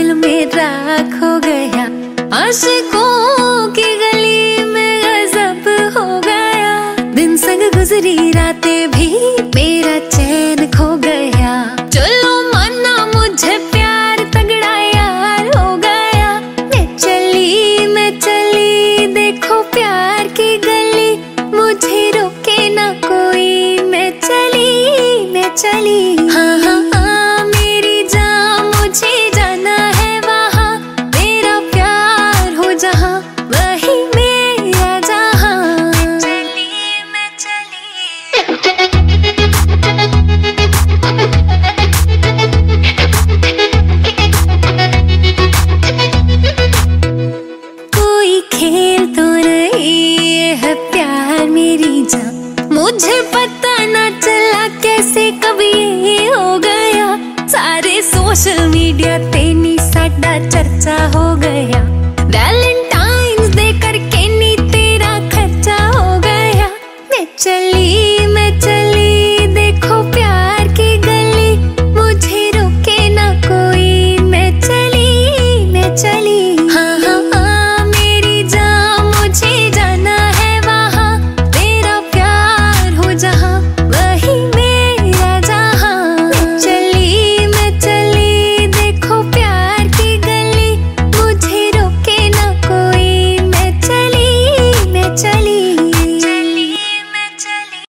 दिल मेरा खो गया। आशिकों की गली में गजब हो गया। दिन संग गुजरी, रातें भी मेरा चैन खो गया। चलो माना मुझे प्यार तगड़ा यार हो गया। मैं चली मैं चली, देखो प्यार की गली। मुझे रोके ना कोई, मैं चली मैं चली। हाँ मेरी जा मुझे पता ना चला कैसे कभी ये हो गया। सारे सोशल मीडिया ते साडा चर्चा हो गया।